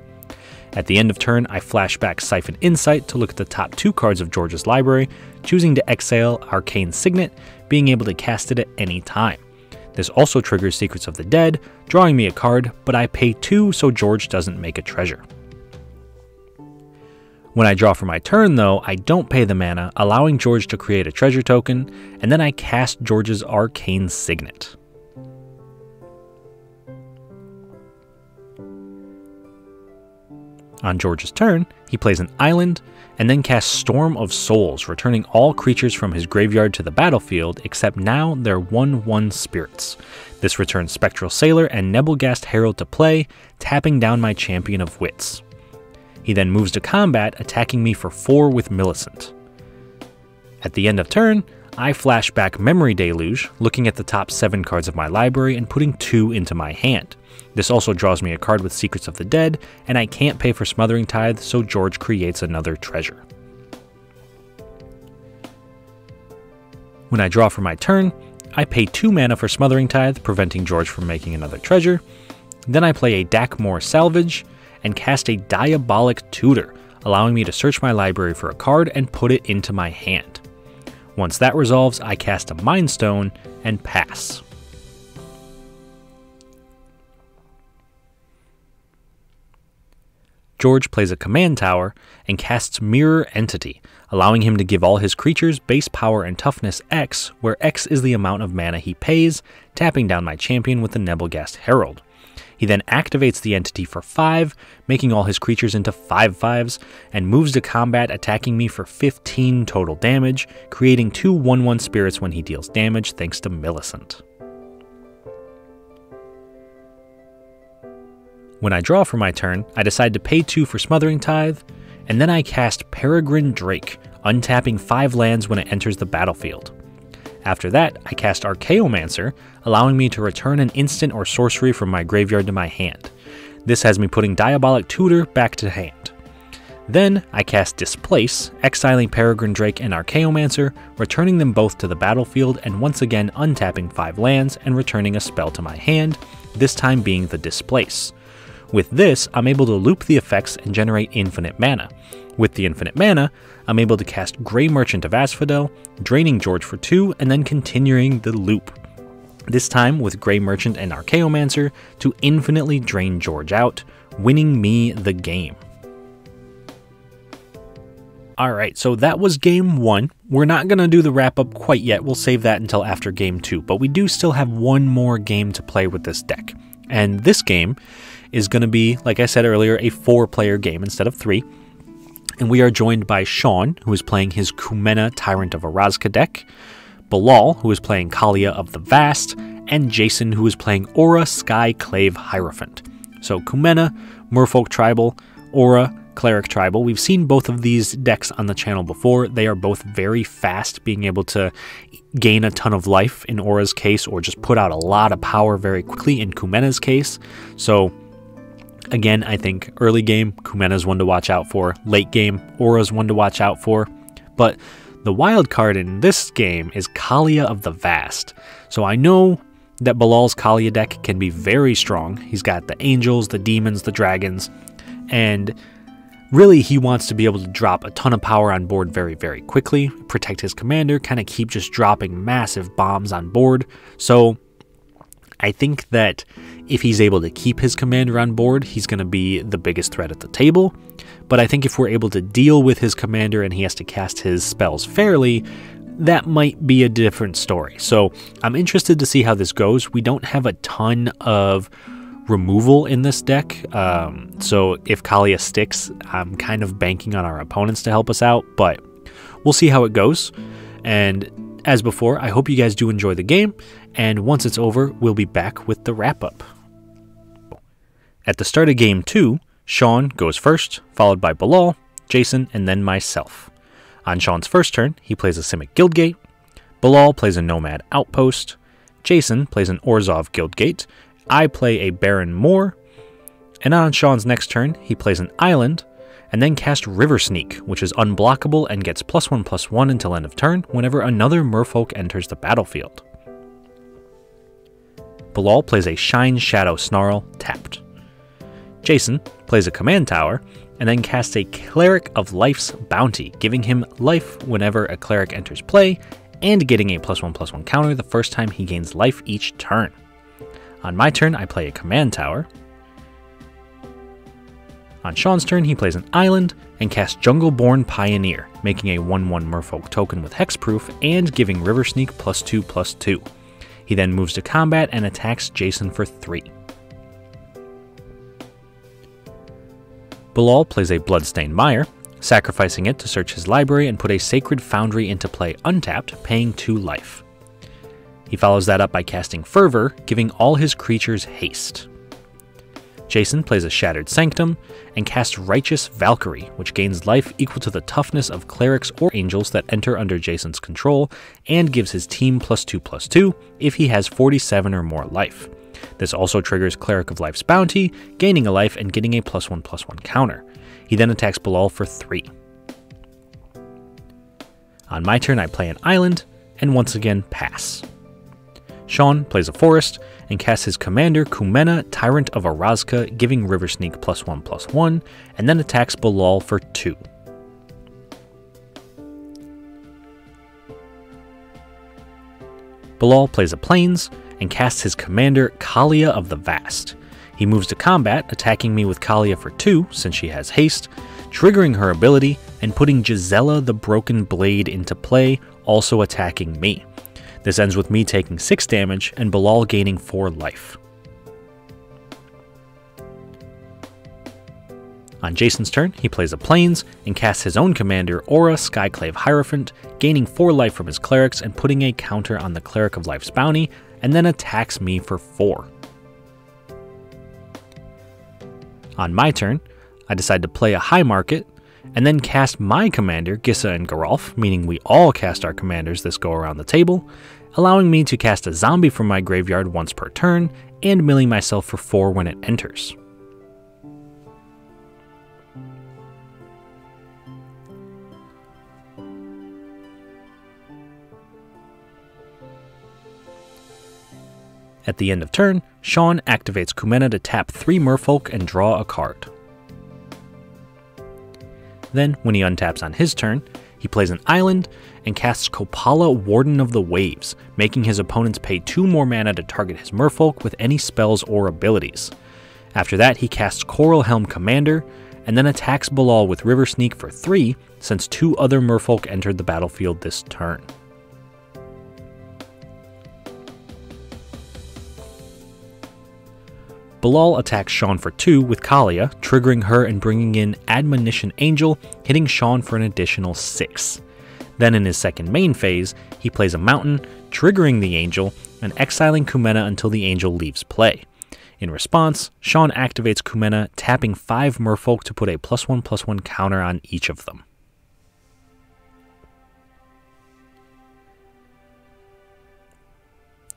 At the end of turn, I flashback Siphon Insight to look at the top two cards of George's library, choosing to exile Arcane Signet, being able to cast it at any time. This also triggers Secrets of the Dead, drawing me a card, but I pay 2 so George doesn't make a treasure. When I draw for my turn, though, I don't pay the mana, allowing George to create a treasure token, and then I cast George's Arcane Signet. On George's turn, he plays an island and then casts Storm of Souls, returning all creatures from his graveyard to the battlefield, except now they're 1 1 spirits. This returns Spectral Sailor and Nebelgast Herald to play, tapping down my Champion of Wits. He then moves to combat, attacking me for 4 with Millicent. At the end of turn, I flash back Memory Deluge, looking at the top 7 cards of my library and putting 2 into my hand. This also draws me a card with Secrets of the Dead, and I can't pay for Smothering Tithe, so George creates another treasure. When I draw for my turn, I pay 2 mana for Smothering Tithe, preventing George from making another treasure. Then I play a Dakmor Salvage, and cast a Diabolic Tutor, allowing me to search my library for a card and put it into my hand. Once that resolves, I cast a Mind Stone and pass. George plays a command tower and casts Mirror Entity, allowing him to give all his creatures base power and toughness X, where X is the amount of mana he pays, tapping down my champion with the Nebelgast Herald. He then activates the entity for 5, making all his creatures into 5 5s, and moves to combat, attacking me for 15 total damage, creating two 1 1 spirits when he deals damage thanks to Millicent. When I draw for my turn, I decide to pay 2 for Smothering Tithe, and then I cast Peregrine Drake, untapping 5 lands when it enters the battlefield. After that, I cast Archaeomancer, allowing me to return an instant or sorcery from my graveyard to my hand. This has me putting Diabolic Tutor back to hand. Then I cast Displace, exiling Peregrine Drake and Archaeomancer, returning them both to the battlefield and once again untapping 5 lands and returning a spell to my hand, this time being the Displace. With this, I'm able to loop the effects and generate infinite mana. With the infinite mana, I'm able to cast Grey Merchant of Asphodel, draining George for 2, and then continuing the loop. This time with Grey Merchant and Archaeomancer to infinitely drain George out, winning me the game. Alright, so that was game one. We're not going to do the wrap up quite yet, we'll save that until after game two, but we do still have one more game to play with this deck. And this game is going to be, like I said earlier, a four player game instead of three and we are joined by Sean, who is playing his Kumena Tyrant of Orazca deck, Bilal, who is playing Kaalia of the Vast, and Jason, who is playing Orah Skyclave Hierophant. So Kumena, Merfolk Tribal, Orah, Cleric Tribal. We've seen both of these decks on the channel before. They are both very fast, being able to gain a ton of life in Orah's case, or just put out a lot of power very quickly in Kumena's case. So Again, I think early game, Kumena's one to watch out for. Late game, Orah's one to watch out for. But the wild card in this game is Kaalia of the Vast. So I know that Bilal's Kaalia deck can be very strong. He's got the angels, the demons, the dragons, and really he wants to be able to drop a ton of power on board very, very quickly, protect his commander, kind of keep just dropping massive bombs on board. So I think that if he's able to keep his commander on board, he's going to be the biggest threat at the table. But I think if we're able to deal with his commander and he has to cast his spells fairly, that might be a different story. So I'm interested to see how this goes. We don't have a ton of removal in this deck. Um, so if Kaalia sticks, I'm kind of banking on our opponents to help us out, but we'll see how it goes. And as before, I hope you guys do enjoy the game, and once it's over, we'll be back with the wrap up. At the start of game 2, Sean goes first, followed by Bilal, Jason, and then myself. On Sean's first turn, he plays a Simic Guildgate, Bilal plays a Nomad Outpost, Jason plays an Orzhov Guildgate, I play a Barren Moor, and on Sean's next turn, he plays an Island, and then cast River Sneak, which is unblockable and gets plus 1 plus 1 until end of turn whenever another merfolk enters the battlefield. Bilal plays a Shine Shadow Snarl, tapped. Jason plays a Command Tower, and then casts a Cleric of Life's Bounty, giving him life whenever a cleric enters play, and getting a plus 1 plus 1 counter the first time he gains life each turn. On my turn, I play a Command Tower. On Sean's turn, he plays an island and casts Jungleborn Pioneer, making a 1 1 Merfolk token with Hexproof and giving River Sneak plus 2 plus 2. He then moves to combat and attacks Jason for 3. Bilal plays a Bloodstained Mire, sacrificing it to search his library and put a Sacred Foundry into play untapped, paying 2 life. He follows that up by casting Fervor, giving all his creatures haste. Jason plays a Shattered Sanctum and casts Righteous Valkyrie, which gains life equal to the toughness of clerics or angels that enter under Jason's control, and gives his team plus 2 plus 2 if he has 47 or more life. This also triggers Cleric of Life's bounty, gaining a life and getting a plus 1 plus 1 counter. He then attacks Bilal for 3. On my turn, I play an island, and once again pass. Sean plays a forest and casts his commander Kumena, Tyrant of Orazca, giving River Sneak plus 1 plus 1, and then attacks Bilal for 2. Bilal plays a Plains and casts his commander Kaalia of the Vast. He moves to combat, attacking me with Kaalia for 2 since she has haste, triggering her ability and putting Gisela the Broken Blade into play, also attacking me. This ends with me taking 6 damage and Bilal gaining 4 life. On Jason's turn, he plays a Plains and casts his own commander, Orah Skyclave Hierophant, gaining 4 life from his clerics and putting a counter on the Cleric of Life's bounty, and then attacks me for 4. On my turn, I decide to play a High Market and then cast my commander, Gisa and Geralf, meaning we all cast our commanders this go around the table, allowing me to cast a zombie from my graveyard once per turn and milling myself for 4 when it enters. At the end of turn, Sean activates Kumena to tap 3 Merfolk and draw a card. Then, when he untaps on his turn, he plays an island and casts Kopala Warden of the Waves, making his opponents pay 2 more mana to target his merfolk with any spells or abilities. After that, he casts Coral Helm Commander, and then attacks Bilal with River Sneak for 3, since two other merfolk entered the battlefield this turn. Bilal attacks Sean for 2 with Kaalia, triggering her and bringing in Admonition Angel, hitting Sean for an additional 6. Then in his second main phase, he plays a mountain, triggering the angel, and exiling Kumena until the angel leaves play. In response, Sean activates Kumena, tapping 5 merfolk to put a plus 1 plus 1 counter on each of them.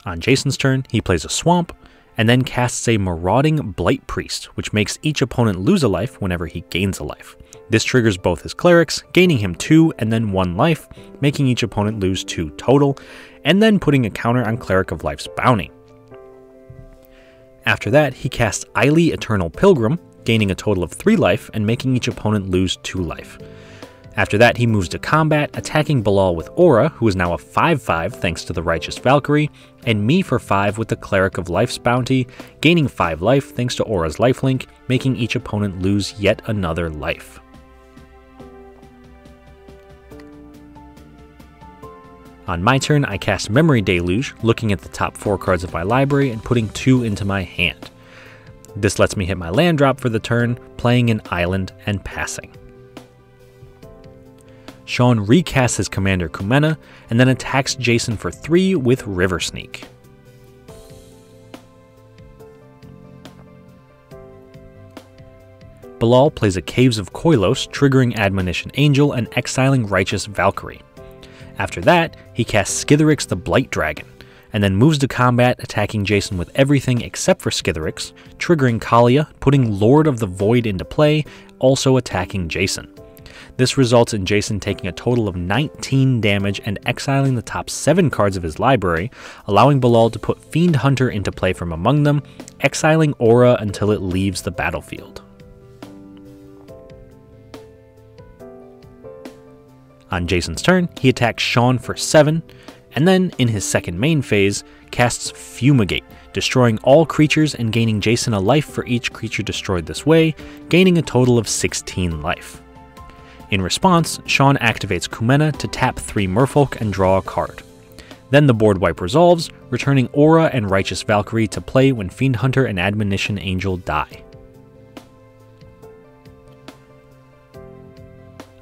On Jason's turn, he plays a swamp, and then casts a Marauding Blight Priest, which makes each opponent lose a life whenever he gains a life. This triggers both his clerics, gaining him 2 and then 1 life, making each opponent lose 2 total, and then putting a counter on Cleric of Life's bounty. After that, he casts Ayli Eternal Pilgrim, gaining a total of 3 life and making each opponent lose 2 life. After that, he moves to combat, attacking Bilal with Orah, who is now a 5 5 thanks to the Righteous Valkyrie, and me for 5 with the Cleric of Life's bounty, gaining 5 life thanks to Orah's lifelink, making each opponent lose yet another life. On my turn, I cast Memory Deluge, looking at the top 4 cards of my library and putting 2 into my hand. This lets me hit my land drop for the turn, playing an island and passing. Sean recasts his commander Kumena and then attacks Jason for 3 with River Sneak. Bilal plays a Caves of Koilos, triggering Admonition Angel and exiling Righteous Valkyrie. After that, he casts Skithiryx the Blight Dragon, and then moves to combat, attacking Jason with everything except for Skithiryx, triggering Kaalia, putting Lord of the Void into play, also attacking Jason. This results in Jason taking a total of 19 damage and exiling the top 7 cards of his library, allowing Bilal to put Fiend Hunter into play from among them, exiling Orah until it leaves the battlefield. On Jason's turn, he attacks Sean for 7, and then, in his second main phase, casts Fumigate, destroying all creatures and gaining Jason a life for each creature destroyed this way, gaining a total of 16 life. In response, Sean activates Kumena to tap 3 Merfolk and draw a card. Then the board wipe resolves, returning Orah and Righteous Valkyrie to play when Fiend Hunter and Admonition Angel die.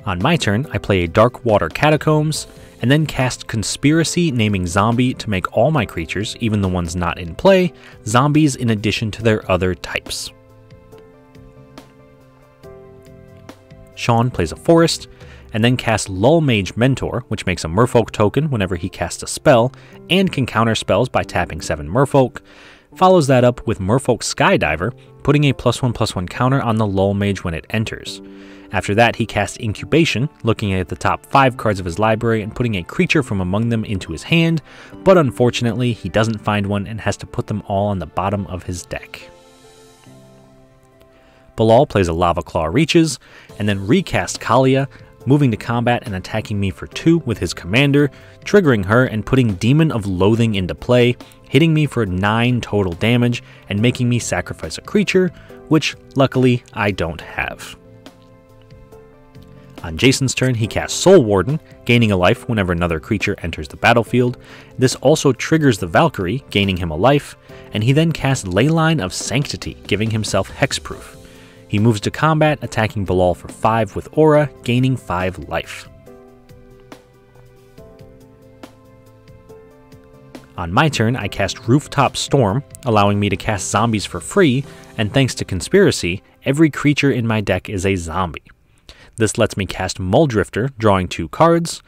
On my turn, I play a Dark Water Catacombs, and then cast Conspiracy naming Zombie to make all my creatures, even the ones not in play, zombies in addition to their other types. Sean plays a forest, and then casts Lull Mage Mentor, which makes a Merfolk token whenever he casts a spell, and can counter spells by tapping 7 Merfolk. Follows that up with Merfolk Skydiver, putting a plus 1 plus 1 counter on the Lull Mage when it enters. After that, he casts Incubation, looking at the top 5 cards of his library and putting a creature from among them into his hand, but unfortunately, he doesn't find one and has to put them all on the bottom of his deck. Bilal plays a Lava Claw Reaches, and then recast Kaalia, moving to combat and attacking me for 2 with his commander, triggering her and putting Demon of Loathing into play, hitting me for 9 total damage and making me sacrifice a creature, which luckily I don't have. On Jason's turn, he casts Soul Warden, gaining a life whenever another creature enters the battlefield. This also triggers the Valkyrie, gaining him a life, and he then casts Leyline of Sanctity, giving himself hexproof. He moves to combat, attacking Bilal for 5 with Orah, gaining 5 life. On my turn, I cast Rooftop Storm, allowing me to cast zombies for free, and thanks to Conspiracy, every creature in my deck is a zombie. This lets me cast Mulldrifter, drawing two cards,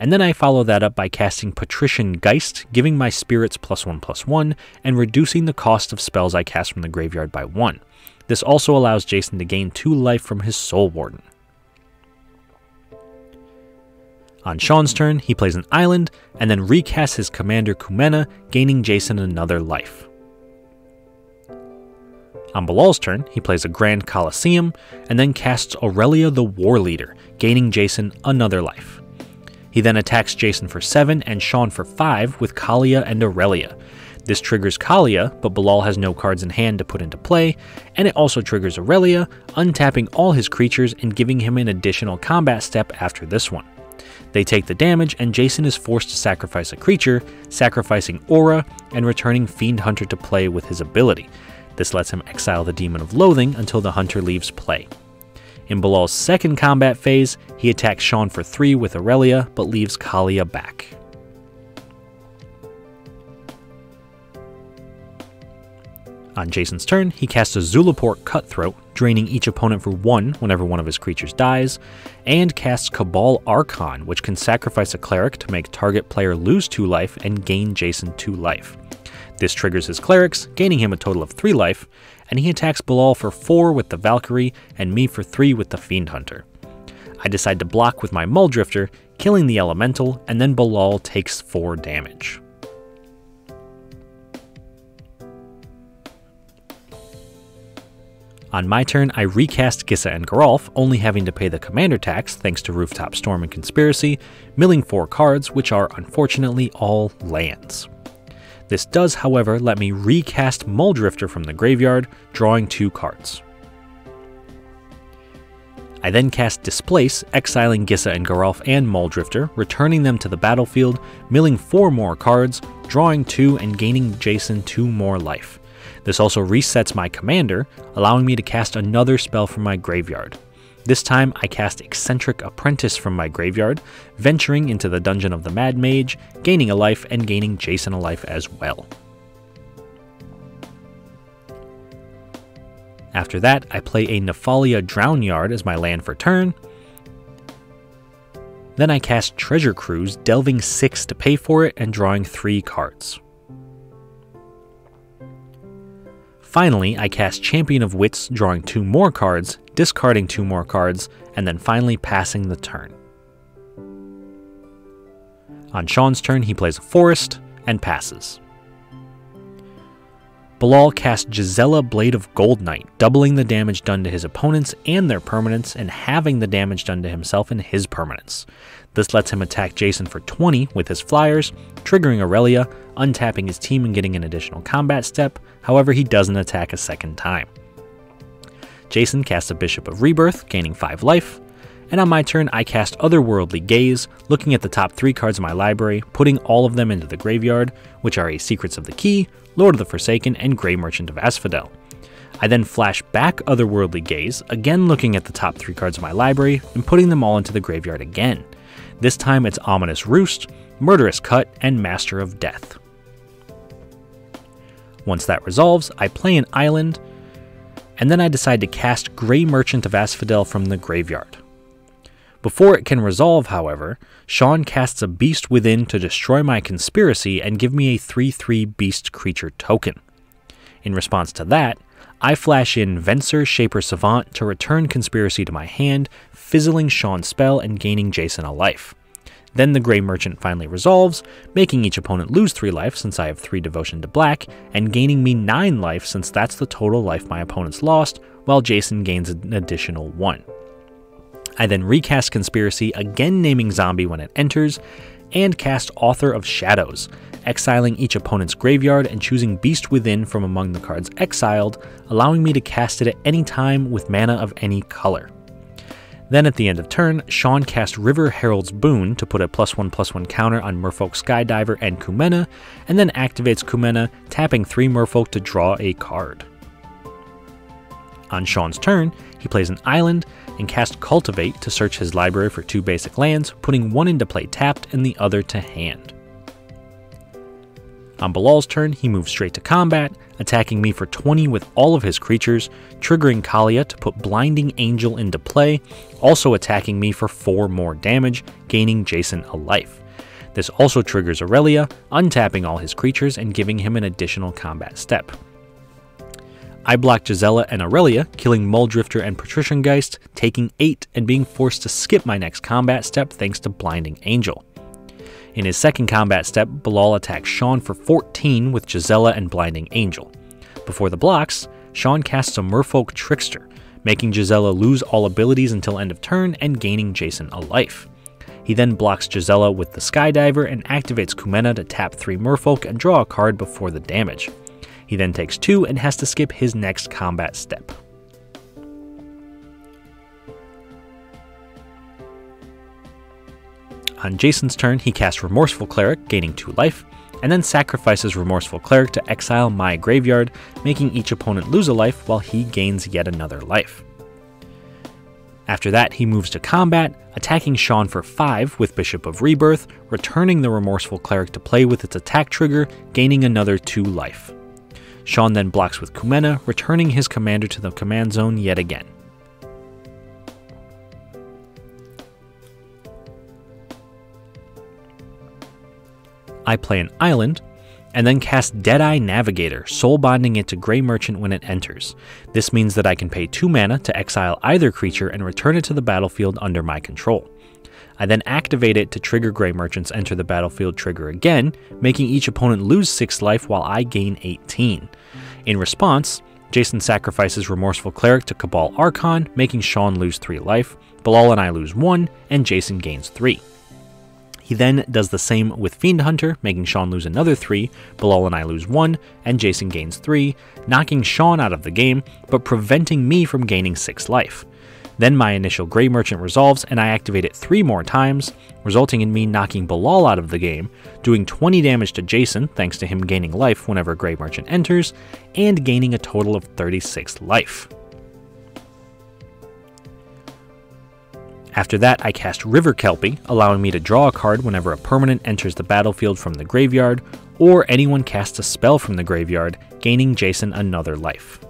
and then I follow that up by casting Patrician Geist, giving my spirits plus 1 plus 1, and reducing the cost of spells I cast from the graveyard by 1. This also allows Jason to gain 2 life from his Soul Warden. On Sean's turn, he plays an island and then recasts his commander Kumena, gaining Jason another life. On Bilal's turn, he plays a Grand Coliseum and then casts Aurelia the War Leader, gaining Jason another life. He then attacks Jason for 7 and Sean for 5 with Kaalia and Aurelia, this triggers Kaalia, but Bilal has no cards in hand to put into play, and it also triggers Aurelia, untapping all his creatures and giving him an additional combat step after this one. They take the damage, and Jason is forced to sacrifice a creature, sacrificing Orah and returning Fiend Hunter to play with his ability. This lets him exile the Demon of Loathing until the Hunter leaves play. In Bilal's second combat phase, he attacks Sean for 3 with Aurelia, but leaves Kaalia back. On Jason's turn, he casts a Zulaport Cutthroat, draining each opponent for 1 whenever one of his creatures dies, and casts Cabal Archon, which can sacrifice a cleric to make target player lose 2 life and gain Jason 2 life. This triggers his clerics, gaining him a total of 3 life, and he attacks Bilal for 4 with the Valkyrie and me for 3 with the Fiend Hunter. I decide to block with my Mulldrifter, killing the Elemental, and then Bilal takes 4 damage. On my turn, I recast Gisa and Geralf, only having to pay the commander tax thanks to Rooftop Storm and Conspiracy, milling four cards, which are unfortunately all lands. This does, however, let me recast Mulldrifter from the graveyard, drawing two cards. I then cast Displace, exiling Gisa and Geralf and Mulldrifter, returning them to the battlefield, milling four more cards, drawing two, and gaining Jason two more life. This also resets my commander, allowing me to cast another spell from my graveyard. This time I cast Eccentric Apprentice from my graveyard, venturing into the Dungeon of the Mad Mage, gaining a life and gaining Jason a life as well. After that, I play a Nephalia Drownyard as my land for turn. Then I cast Treasure Cruise, delving 6 to pay for it and drawing 3 cards. Finally, I cast Champion of Wits, drawing two more cards, discarding two more cards, and then finally passing the turn. On Sean's turn, he plays a Forest and passes. Bilal casts Gisela Blade of Goldnight, doubling the damage done to his opponents and their permanents, and halving the damage done to himself and his permanents. This lets him attack Jason for 20 with his flyers, triggering Aurelia, untapping his team and getting an additional combat step, however, he doesn't attack a second time. Jason casts a Bishop of Rebirth, gaining 5 life, and on my turn, I cast Otherworldly Gaze, looking at the top 3 cards of my library, putting all of them into the graveyard, which are a Secrets of the Key, Lord of the Forsaken, and Grey Merchant of Asphodel. I then flash back Otherworldly Gaze, again looking at the top 3 cards of my library, and putting them all into the graveyard again. This time it's Ominous Roost, Murderous Cut, and Master of Death. Once that resolves, I play an island, and then I decide to cast Grey Merchant of Asphodel from the graveyard. Before it can resolve, however, Sean casts a Beast Within to destroy my conspiracy and give me a 3 3 Beast creature token. In response to that, I flash in Venser Shaper Savant to return Conspiracy to my hand, fizzling Sean's spell and gaining Jason a life. Then the Grey Merchant finally resolves, making each opponent lose 3 life since I have 3 Devotion to Black, and gaining me 9 life since that's the total life my opponents lost, while Jason gains an additional 1. I then recast Conspiracy, again naming Zombie when it enters, and cast Author of Shadows, exiling each opponent's graveyard and choosing Beast Within from among the cards exiled, allowing me to cast it at any time with mana of any color. Then at the end of turn, Sean cast River Herald's Boon to put a plus one plus one counter on Merfolk Skydiver and Kumena, and then activates Kumena, tapping three Merfolk to draw a card. On Sean's turn, he plays an island and casts Cultivate to search his library for two basic lands, putting one into play tapped and the other to hand. On Bilal's turn, he moves straight to combat, attacking me for 20 with all of his creatures, triggering Kalia to put Blinding Angel into play, also attacking me for 4 more damage, gaining Jason a life. This also triggers Aurelia, untapping all his creatures and giving him an additional combat step. I block Gisela and Aurelia, killing Mulldrifter and Patrician Geist, taking 8 and being forced to skip my next combat step thanks to Blinding Angel. In his second combat step, Bilal attacks Sean for 14 with Gisela and Blinding Angel. Before the blocks, Sean casts a Merfolk Trickster, making Gisela lose all abilities until end of turn and gaining Jason a life. He then blocks Gisela with the Skydiver and activates Kumena to tap 3 Merfolk and draw a card before the damage. He then takes 2 and has to skip his next combat step. On Jason's turn, he casts Remorseful Cleric, gaining 2 life, and then sacrifices Remorseful Cleric to exile my graveyard, making each opponent lose a life while he gains yet another life. After that, he moves to combat, attacking Sean for 5 with Bishop of Rebirth, returning the Remorseful Cleric to play with its attack trigger, gaining another 2 life. Sean then blocks with Kumena, returning his commander to the command zone yet again. I play an island, and then cast Deadeye Navigator, soul bonding it to Grey Merchant when it enters. This means that I can pay 2 mana to exile either creature and return it to the battlefield under my control. I then activate it to trigger Grey Merchant's enter the battlefield trigger again, making each opponent lose 6 life while I gain 18. In response, Jason sacrifices Remorseful Cleric to Cabal Archon, making Sean lose 3 life, Bilal and I lose 1, and Jason gains 3. He then does the same with Fiend Hunter, making Sean lose another 3, Bilal and I lose 1, and Jason gains 3, knocking Sean out of the game, but preventing me from gaining 6 life. Then my initial Grey Merchant resolves and I activate it 3 more times, resulting in me knocking Bilal out of the game, doing 20 damage to Jason thanks to him gaining life whenever Grey Merchant enters, and gaining a total of 36 life. After that, I cast River Kelpie, allowing me to draw a card whenever a permanent enters the battlefield from the graveyard, or anyone casts a spell from the graveyard, gaining Jason another life.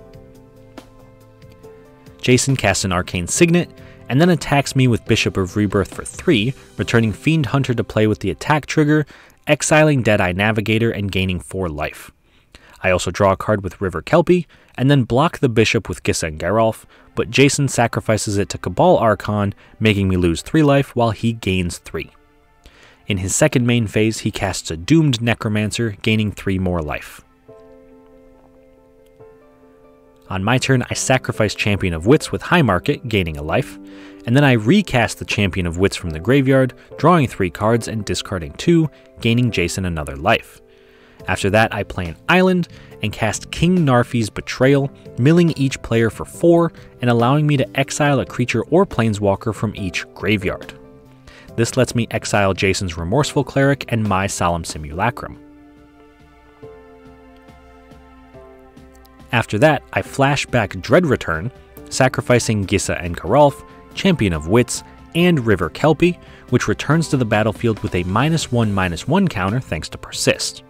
Jason casts an Arcane Signet, and then attacks me with Bishop of Rebirth for 3, returning Fiend Hunter to play with the attack trigger, exiling Deadeye Navigator, and gaining 4 life. I also draw a card with River Kelpie, and then block the bishop with Gisa and Geralf, but Jason sacrifices it to Cabal Archon, making me lose 3 life while he gains 3. In his second main phase, he casts a Doomed Necromancer, gaining 3 more life. On my turn, I sacrifice Champion of Wits with High Market, gaining a life, and then I recast the Champion of Wits from the graveyard, drawing 3 cards and discarding 2, gaining Jason another life. After that, I play an island and cast King Narfi's Betrayal, milling each player for 4 and allowing me to exile a creature or planeswalker from each graveyard. This lets me exile Jason's Remorseful Cleric and my Solemn Simulacrum. After that, I flash back Dread Return, sacrificing Gisa and Geralf, Champion of Wits, and River Kelpie, which returns to the battlefield with a minus 1 minus 1 counter thanks to Persist.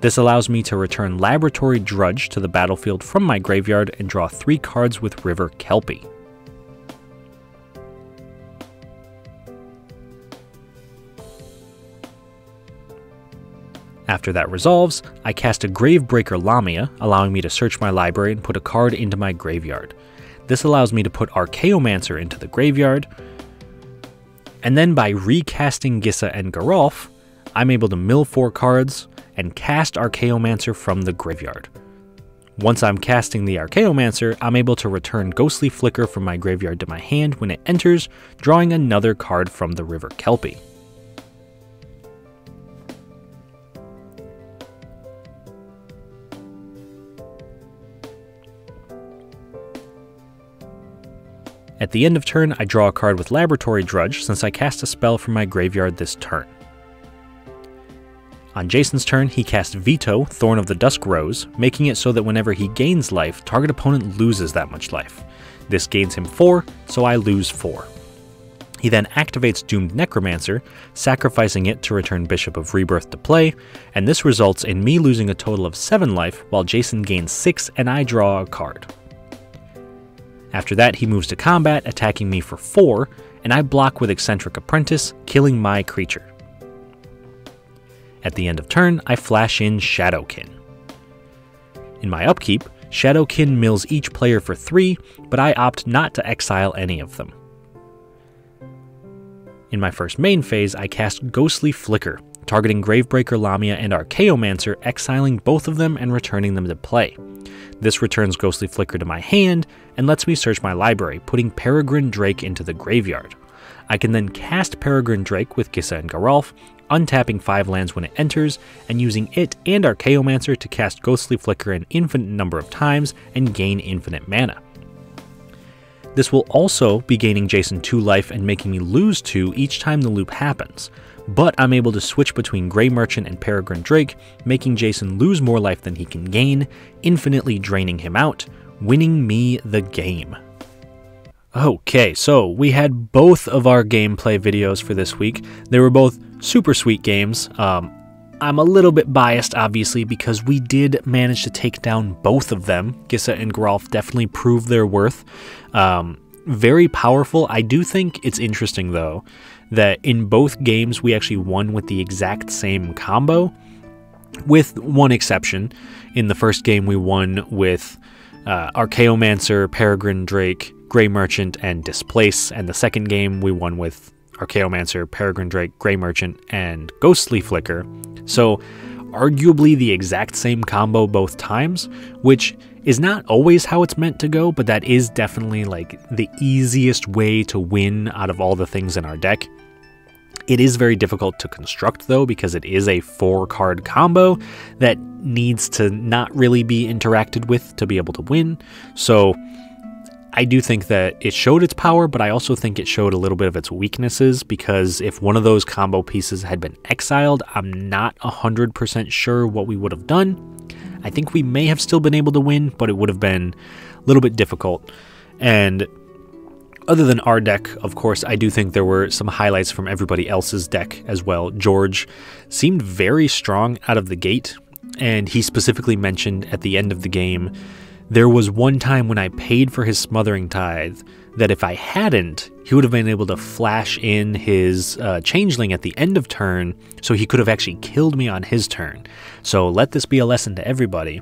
This allows me to return Laboratory Drudge to the battlefield from my graveyard and draw 3 cards with River Kelpie. After that resolves, I cast a Gravebreaker Lamia, allowing me to search my library and put a card into my graveyard. This allows me to put Archaeomancer into the graveyard, and then by recasting Gisa and Geralf, I'm able to mill 4 cards, and cast Archaeomancer from the graveyard. Once I'm casting the Archaeomancer, I'm able to return Ghostly Flicker from my graveyard to my hand when it enters, drawing another card from the River Kelpie. At the end of turn, I draw a card with Laboratory Drudge since I cast a spell from my graveyard this turn. On Jason's turn, he casts Vito, Thorn of the Dusk Rose, making it so that whenever he gains life, target opponent loses that much life. This gains him 4, so I lose 4. He then activates Doomed Necromancer, sacrificing it to return Bishop of Rebirth to play, and this results in me losing a total of 7 life while Jason gains 6 and I draw a card. After that, he moves to combat, attacking me for 4, and I block with Eccentric Apprentice, killing my creature. At the end of turn, I flash in Shadowkin. In my upkeep, Shadowkin mills each player for 3, but I opt not to exile any of them. In my first main phase, I cast Ghostly Flicker, targeting Gravebreaker Lamia and Archaeomancer, exiling both of them and returning them to play. This returns Ghostly Flicker to my hand and lets me search my library, putting Peregrine Drake into the graveyard. I can then cast Peregrine Drake with Gisa and Geralf, untapping 5 lands when it enters, and using it and Archaeomancer to cast Ghostly Flicker an infinite number of times and gain infinite mana. This will also be gaining Jason 2 life and making me lose 2 each time the loop happens, but I'm able to switch between Grey Merchant and Peregrine Drake, making Jason lose more life than he can gain, infinitely draining him out, winning me the game. Okay, so we had both of our gameplay videos for this week. They were both super sweet games. Um, I'm a little bit biased, obviously, because we did manage to take down both of them. Gisa and Geralf definitely proved their worth. Um, very powerful. I do think it's interesting, though, that in both games we actually won with the exact same combo, with one exception. In the first game, we won with uh, Archaeomancer, Peregrine Drake, Grey Merchant, and Displace. And the second game we won with Archaeomancer, Peregrine Drake, Grey Merchant, and Ghostly Flicker. So arguably the exact same combo both times, which is not always how it's meant to go, but that is definitely like the easiest way to win out of all the things in our deck. It is very difficult to construct though because it is a four card combo that needs to not really be interacted with to be able to win. So I do think that it showed its power, but I also think it showed a little bit of its weaknesses because if one of those combo pieces had been exiled, I'm not 100% sure what we would have done. I think we may have still been able to win, but it would have been a little bit difficult. And other than our deck, of course, I do think there were some highlights from everybody else's deck as well. George seemed very strong out of the gate, and he specifically mentioned at the end of the game there was one time when I paid for his smothering tithe that if I hadn't, he would have been able to flash in his uh, changeling at the end of turn, so he could have actually killed me on his turn. So let this be a lesson to everybody.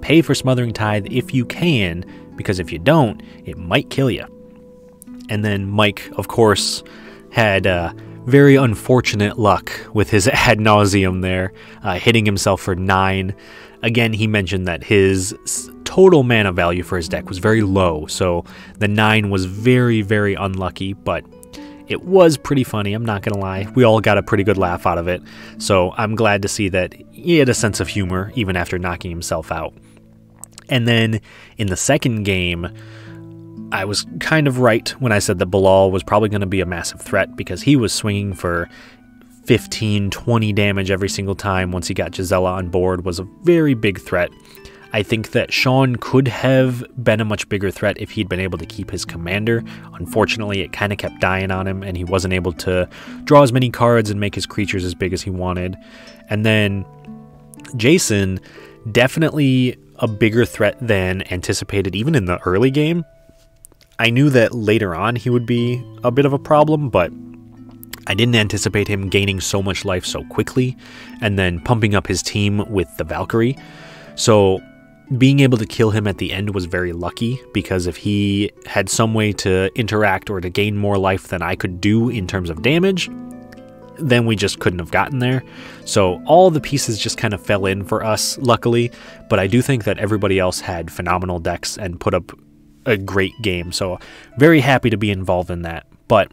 Pay for smothering tithe if you can, because if you don't, it might kill you. And then Mike, of course, had uh, very unfortunate luck with his (laughs) ad nauseam there, uh, hitting himself for nine. Again, he mentioned that his total mana value for his deck was very low, so the 9 was very, very unlucky, but it was pretty funny, I'm not gonna lie. We all got a pretty good laugh out of it, so I'm glad to see that he had a sense of humor even after knocking himself out. And then in the second game, I was kind of right when I said that Bilal was probably going to be a massive threat because he was swinging for 15, 20 damage every single time once he got Gisela on board was a very big threat. I think that Sean could have been a much bigger threat if he'd been able to keep his commander. Unfortunately, it kind of kept dying on him, and he wasn't able to draw as many cards and make his creatures as big as he wanted. And then Jason, definitely a bigger threat than anticipated, even in the early game. I knew that later on he would be a bit of a problem, but I didn't anticipate him gaining so much life so quickly and then pumping up his team with the Valkyrie. So being able to kill him at the end was very lucky because if he had some way to interact or to gain more life than I could do in terms of damage, then we just couldn't have gotten there. So all the pieces just kind of fell in for us, luckily. But I do think that everybody else had phenomenal decks and put up a great game. So very happy to be involved in that. But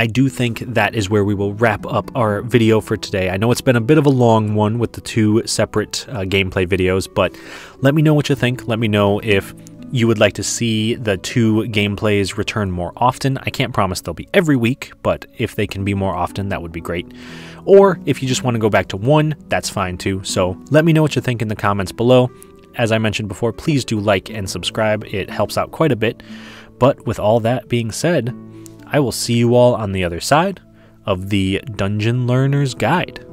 I do think that is where we will wrap up our video for today. I know it's been a bit of a long one with the two separate uh, gameplay videos, but let me know what you think. Let me know if you would like to see the two gameplays return more often. I can't promise they'll be every week, but if they can be more often, that would be great. Or if you just want to go back to one, that's fine too. So let me know what you think in the comments below. As I mentioned before, please do like and subscribe. It helps out quite a bit. But with all that being said, I will see you all on the other side of the Dungeon Learner's Guide.